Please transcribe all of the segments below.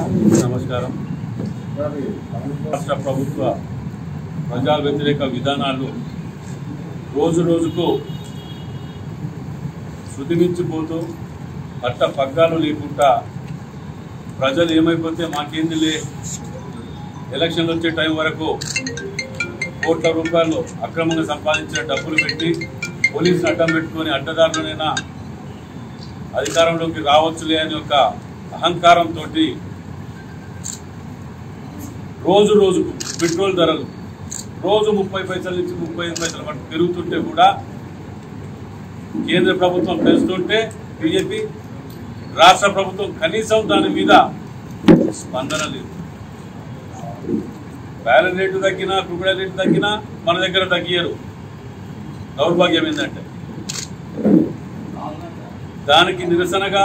నమస్కారం. రాష్ట్ర ప్రభుత్వ ప్రజా వ్యతిరేక విధానాలు రోజు రోజుకు శృతిమించిపోతూ పట్ట పగ్గాలు లేకుండా ప్రజలు ఏమైపోతే మాకేంది లే? ఎలక్షన్లు వచ్చే టైం వరకు కోట్ల రూపాయలు అక్రమంగా సంపాదించిన డబ్బులు పెట్టి పోలీసులు అడ్డం పెట్టుకొని అడ్డదారులనైనా అధికారంలోకి రావచ్చులే అని ఒక అహంకారంతో రోజు రోజుకు పెట్రోల్ ధరలు రోజు ముప్పై పైసల నుంచి ముప్పై ఐదు పైసల వరకు పెరుగుతుంటే కూడా కేంద్ర ప్రభుత్వం పెంచుతుంటే బీజేపీ రాష్ట్ర ప్రభుత్వం కనీసం దాని మీద స్పందన లేదు. బ్యాలెన్ రేటు తగ్గినా క్రూపిడ్ రేటు తగ్గినా మన దగ్గర తగ్గియరు. దౌర్భాగ్యం ఏంటంటే? దానికి నిరసనగా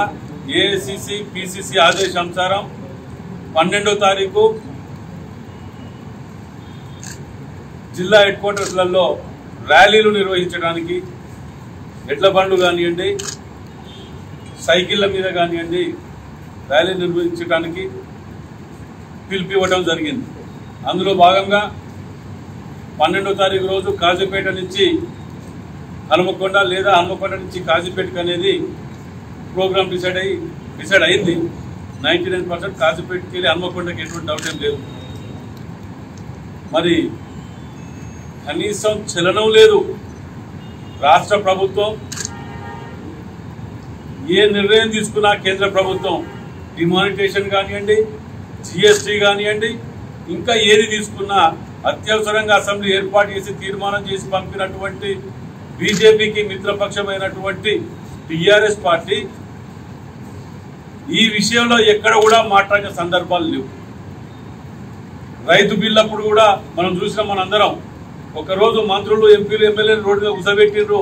ఏఐసిసి పిసిసి ఆదేశానుసారం పన్నెండో తారీఖు జిల్లా హెడ్ క్వార్టర్స్లలో ర్యాలీలు నిర్వహించడానికి ఎడ్ల బండ్లు కానివ్వండి సైకిళ్ళ మీద కానివ్వండి ర్యాలీ నిర్వహించడానికి పిలిపివ్వడం జరిగింది. అందులో భాగంగా పన్నెండో తారీఖు రోజు కాజీపేట నుంచి హనుమకొండ లేదా హనుమకొండ నుంచి కాజీపేటకు అనేది ప్రోగ్రామ్ డిసైడ్ అయ్యి డిసైడ్ అయింది. నైంటీ నైన్ పర్సెంట్ కాజీపేటకి వెళ్ళి హనుమకొండకి ఎటువంటి డౌట్ ఏం లేదు. మరి కనీసం చలనం లేదు. రాష్ట్ర ప్రభుత్వం ఏ నిర్ణయం తీసుకున్నా కేంద్ర ప్రభుత్వం డిమానిటేషన్ కానివ్వండి జిఎస్టీ కానివ్వండి ఇంకా ఏది తీసుకున్నా అత్యవసరంగా అసెంబ్లీ ఏర్పాటు చేసి తీర్మానం చేసి పంపినటువంటి బీజేపీకి మిత్రపక్షమైనటువంటి టిఆర్ఎస్ పార్టీ ఈ విషయంలో ఎక్కడ కూడా మాట్లాడిన సందర్భాలు లేవు. రైతు బిల్లప్పుడు కూడా మనం చూసిన మనందరం. ఒకరోజు మంత్రులు ఎంపీలు ఎమ్మెల్యేలు రోడ్డు మీద ఉసబెట్టిండ్రు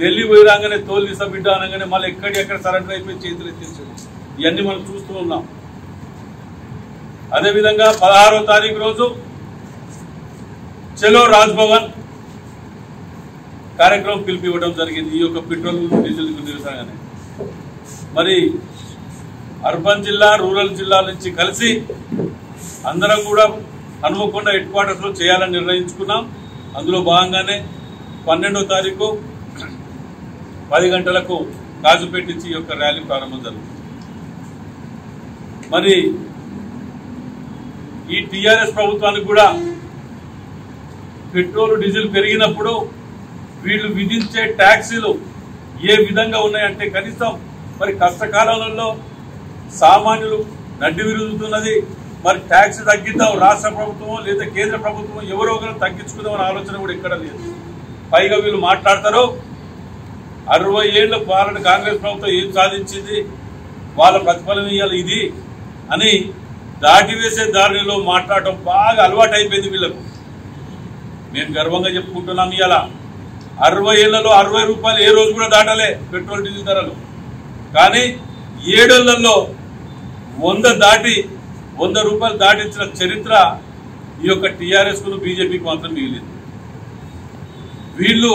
ఢిల్లీ పోయి రాగానే తోలు తీసా బిడ్డ అనగానే మళ్ళీ ఎక్కడెక్కడ సరెండర్ అయిపోయి చేతులు ఎత్తేసాడు ఇవన్నీ మనం చూస్తూ ఉన్నాం. అదేవిధంగా పదహారో తారీఖు రోజు చలో రాజ్భవన్ కార్యక్రమం పిలిపివ్వడం జరిగింది. ఈ యొక్క పెట్రోల్ డీజిల్ నిరసనగానే మరి అర్బన్ జిల్లా రూరల్ జిల్లాల నుంచి కలిసి అందరం కూడా హనుమకొండ హెడ్ క్వార్టర్స్లో చేయాలని నిర్ణయించుకున్నాం. అందులో భాగంగానే పన్నెండో తారీఖు పది గంటలకు కాజు పెట్టించి ఈ యొక్క ర్యాలీ ప్రారంభం జరుగుతుంది. మరి ఈ టిఆర్ఎస్ ప్రభుత్వానికి కూడా పెట్రోల్ డీజిల్ పెరిగినప్పుడు వీళ్ళు విధించే ట్యాక్సీలు ఏ విధంగా ఉన్నాయంటే కనీసం మరి కష్టకాలంలో సామాన్యులు నడ్డి విరుగుతున్నది మరి ట్యాక్స్ తగ్గిద్దాం రాష్ట్ర ప్రభుత్వం లేదా కేంద్ర ప్రభుత్వం ఎవరో ఒకరు తగ్గించుకుందాం అనే ఆలోచన కూడా ఇక్కడ లేదు. పైగా వీళ్ళు మాట్లాడతారు అరవై ఏళ్ళ పాలన కాంగ్రెస్ ప్రభుత్వం ఏం సాధించింది వాళ్ళ ప్రతిఫలం ఇవ్వాలి ఇది అని దాటివేసే దారిలో మాట్లాడటం బాగా అలవాటు అయిపోయింది వీళ్ళకు. మేము గర్వంగా చెప్పుకుంటున్నాం ఇవాళ అరవై ఏళ్ళలో అరవై రూపాయలు ఏ రోజు కూడా దాటలే పెట్రోల్ డీజిల్ ధరలు. కానీ ఏడేళ్ళలో వంద దాటి వంద రూపాయలు దాటించిన చరిత్ర ఈ యొక్క టీఆర్ఎస్కు బీజేపీకి మాత్రం మిగిలింది. వీళ్ళు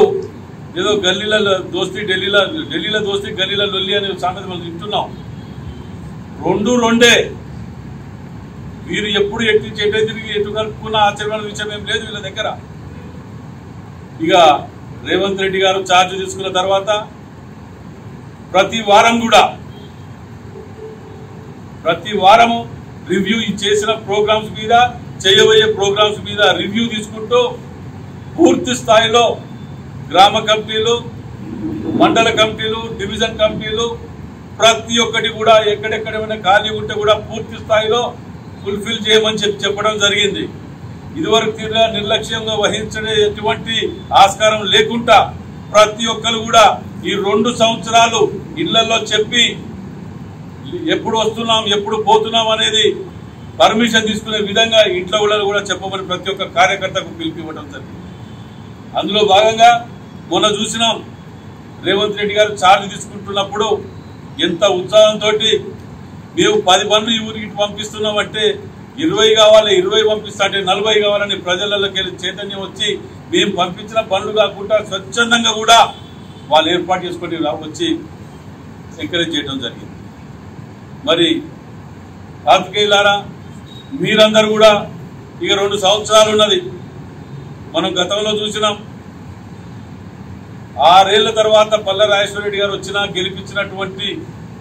ఏదో గల్లీల దోస్తీ ఢిల్లీలో ఢిల్లీలో దోస్తీ గల్లీల లొల్లి అనే సంగతి మనం వింటున్నాం. రెండు రెండే. వీరు ఎప్పుడు ఎట్టి చెట్టు తిరిగి ఎటు కలుపుకున్న ఆశ్చర్యమైన విషయం ఏం లేదు వీళ్ళ దగ్గర. ఇక రేవంత్ రెడ్డి గారు ఛార్జ్ తీసుకున్న తర్వాత ప్రతి వారం కూడా ప్రతి వారము రివ్యూ చేసిన ప్రోగ్రామ్స్ మీద చేయబోయే ప్రోగ్రామ్స్ మీద రివ్యూ తీసుకుంటూ పూర్తి స్థాయిలో గ్రామ కమిటీలు మండల కమిటీలు డివిజన్ కమిటీలు ప్రతి ఒక్కటి కూడా ఎక్కడెక్కడ ఏమైనా ఖాళీ ఉంటే కూడా పూర్తి స్థాయిలో ఫుల్ఫిల్ చేయమని చెప్పి చెప్పడం జరిగింది. ఇదివరకు తీరుగా నిర్లక్ష్యంగా వహించడే ఎటువంటి ఆస్కారం లేకుండా ప్రతి ఒక్కరు కూడా ఈ రెండు సంవత్సరాలు ఇళ్ళలో చెప్పి ఎప్పుడు వస్తున్నాం ఎప్పుడు పోతున్నాం అనేది పర్మిషన్ తీసుకునే విధంగా ఇంట్లో కూడా కూడా చెప్పమని ప్రతి ఒక్క కార్యకర్తకు పిలిపివ్వడం జరిగింది. అందులో భాగంగా మొన్న చూసినాం రేవంత్ రెడ్డి గారు ఛార్జ్ తీసుకుంటున్నప్పుడు ఎంత ఉత్సాహంతో మేము పది పనులు ఈ ఊరికి పంపిస్తున్నామంటే ఇరవై కావాలి ఇరవై పంపిస్తా అంటే నలభై కావాలని ప్రజలలోకి వెళ్ళి చైతన్యం వచ్చి మేము పంపించిన పనులు కాకుండా స్వచ్ఛందంగా కూడా వాళ్ళు ఏర్పాటు చేసుకొని వచ్చి ఎంకరేజ్ చేయడం జరిగింది. మరి కార్తికేయులారా మీరందరూ కూడా ఇక రెండు సంవత్సరాలు ఉన్నది. మనం గతంలో చూసినాం. ఆరేళ్ళ తర్వాత పల్ల రెడ్డి గారు వచ్చినా గెలిపించినటువంటి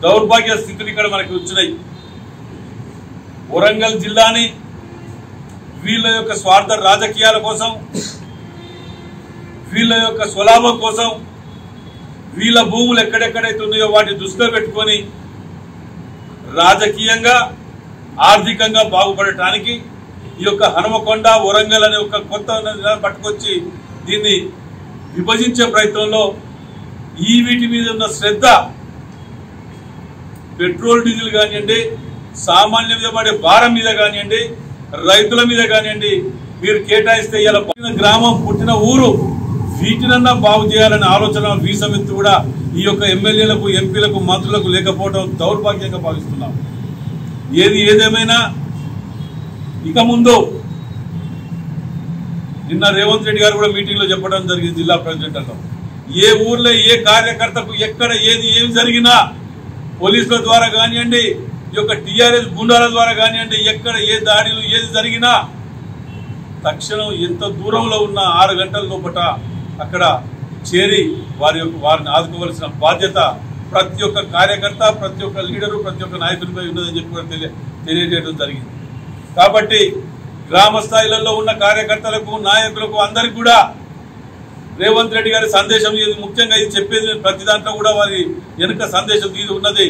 దౌర్భాగ్య స్థితిని ఇక్కడ మనకి వచ్చినాయి. వరంగల్ జిల్లాని వీళ్ళ యొక్క స్వార్థ రాజకీయాల కోసం వీళ్ళ యొక్క స్వలాభం కోసం వీళ్ళ భూములు ఎక్కడెక్కడైతే ఉన్నాయో వాటిని దృష్టిలో పెట్టుకొని రాజకీయంగా ఆర్థికంగా బాగుపడటానికి ఈ యొక్క హనుమకొండ వరంగల్ అనే ఒక కొత్త పట్టుకొచ్చి దీన్ని విభజించే ప్రయత్నంలో ఈ వీటి మీద ఉన్న శ్రద్ధ పెట్రోల్ డీజిల్ కానివ్వండి సామాన్య మీద పడే భారం మీద కానివ్వండి రైతుల మీద కానివ్వండి మీరు కేటాయిస్తే ఇలా గ్రామం పుట్టిన ఊరు వీటినన్నా బాగు చేయాలనే ఆలోచన వీసమెత్తి కూడా ఈ యొక్క ఎమ్మెల్యేలకు ఎంపీలకు మంత్రులకు లేకపోవడం దౌర్భాగ్యంగా భావిస్తున్నాం. ఏది ఏదేమైనా ఇక ముందు నిన్న రేవంత్ రెడ్డి గారు కూడా మీటింగ్లో చెప్పడం జరిగింది జిల్లా ప్రెసిడెంట్లలో ఏ ఊర్లో ఏ కార్యకర్తకు ఎక్కడ ఏది ఏమి జరిగినా పోలీసుల ద్వారా కానివ్వండి ఈ యొక్క టీఆర్ఎస్ గుండాల ద్వారా కానివ్వండి ఎక్కడ ఏ దాడిలు ఏది జరిగినా తక్షణం ఎంత దూరంలో ఉన్న ఆరు గంటల లోపట అక్కడ చేరి వారి యొక్క వారిని ఆదుకోవలసిన బాధ్యత ప్రతి ఒక్క కార్యకర్త ప్రతి ఒక్క లీడరు ప్రతి ఒక్క నాయకుడిపై ఉన్నదని చెప్పి కూడా తెలియ తెలియజేయడం జరిగింది. కాబట్టి గ్రామ స్థాయిలలో ఉన్న కార్యకర్తలకు నాయకులకు అందరికి కూడా రేవంత్ రెడ్డి గారి సందేశం ఇది. ముఖ్యంగా ఇది చెప్పేది ప్రతి దాంట్లో కూడా వారి వెనుక సందేశం ఇది ఉన్నది.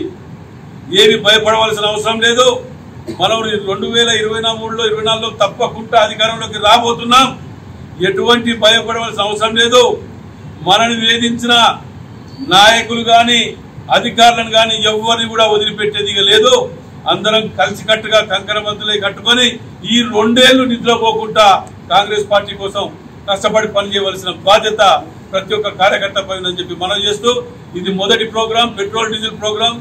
ఏమి భయపడవలసిన అవసరం లేదు. మనం రెండు వేల ఇరవై మూడులో ఇరవై నాలుగులో తప్పకుండా అధికారంలోకి రాబోతున్నాం. ఎటువంటి భయపడవలసిన అవసరం లేదు. మనని వేధించిన నాయకులు గాని అధికారులను గాని ఎవరిని కూడా వదిలిపెట్టేది లేదు. అందరం కలిసికట్టుగా కంకర కంకరబంతులై కట్టుకొని ఈ రెండేళ్ళు నిద్రపోకుండా కాంగ్రెస్ పార్టీ కోసం కష్టపడి పనిచేయవలసిన బాధ్యత ప్రతి ఒక్క కార్యకర్తపై ఉందని చెప్పి మనం చేస్తూ ఇది మొదటి program petrol diesel program.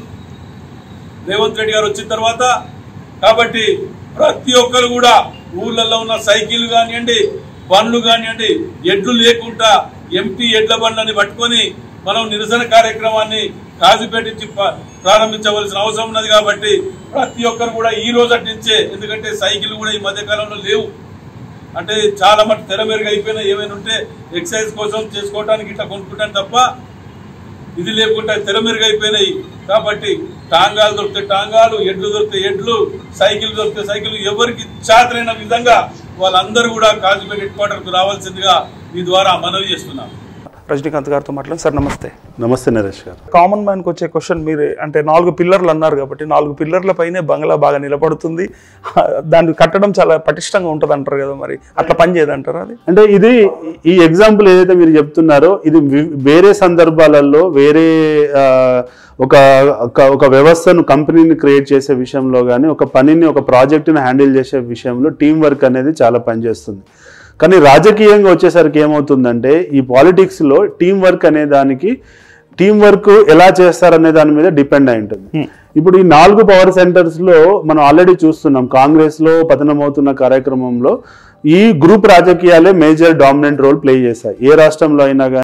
Revanth Reddy గారు వచ్చిన తర్వాత. కాబట్టి ప్రతి ఒక్కరు కూడా ఊర్లలో ఉన్న సైకిల్ కానివ్వండి బండ్లు కానివ్వండి ఎడ్లు లేకుండా ఎంపీ ఎడ్ల బండ్లని పట్టుకొని మనం నిరసన కార్యక్రమాన్ని కాజుపెట్టించి ప్రారంభించవలసిన అవసరం ఉన్నది కాబట్టి ప్రతి ఒక్కరు కూడా ఈ రోజు అట్టించే ఎందుకంటే సైకిల్ కూడా ఈ మధ్య కాలంలో లేవు. అంటే చాలా మటు తెర అయిపోయినా ఏమైనా ఉంటే ఎక్సర్సైజ్ కోసం చేసుకోవడానికి ఇట్లా కొనుక్కుంటాను తప్ప ఇది లేకుండా తెర మెరుగైపోయినాయి కాబట్టి టాంగాలు దొరికితే టాంగాలు ఎడ్లు దొరికితే ఎడ్లు సైకిల్ దొరికితే సైకిల్ ఎవరికి చాతరైన విధంగా వాళ్ళందరూ కూడా కాజుపేట హెడ్ క్వార్టర్కు రావాల్సిందిగా మీ ద్వారా మనవి చేస్తున్నాం. రజనీకాంత్ గారితో మాట్లాడు. సార్ నమస్తే. నమస్తే నరేష్ గారు. కామన్ మ్యాన్కి వచ్చే క్వశ్చన్ మీరు అంటే నాలుగు పిల్లర్లు అన్నారు కాబట్టి నాలుగు పిల్లర్ల పైనే బంగ్లా బాగా నిలబడుతుంది. దాన్ని కట్టడం చాలా పటిష్టంగా ఉంటుంది అంటారు కదా మరి. అట్లా పని చేయదంటారా అది? అంటే ఇది ఈ ఎగ్జాంపుల్ ఏదైతే మీరు చెప్తున్నారో ఇది వేరే సందర్భాలలో వేరే ఆ, ఒక ఒక- వ్యవస్థను కంపెనీని క్రియేట్ చేసే విషయంలో కానీ ఒక పనిని ఒక ప్రాజెక్ట్ని హ్యాండిల్ చేసే విషయంలో టీం వర్క్ అనేది చాలా పనిచేస్తుంది. కానీ రాజకీయంగా వచ్చేసరికి ఏమవుతుందంటే ఈ పాలిటిక్స్లో టీం వర్క్ అనే దానికి టీం వర్క్ ఎలా చేస్తారనే దాని మీద డిపెండ్ అయి ఉంటుంది. ఇప్పుడు ఈ నాలుగు పవర్ సెంటర్స్లో మనం ఆల్రెడీ చూస్తున్నాం కాంగ్రెస్లో పతనమవుతున్న కార్యక్రమంలో ఈ గ్రూప్ రాజకీయాలే మేజర్ డామినెంట్ రోల్ ప్లే చేశాయి. ఏ రాష్ట్రంలో అయినా కానీ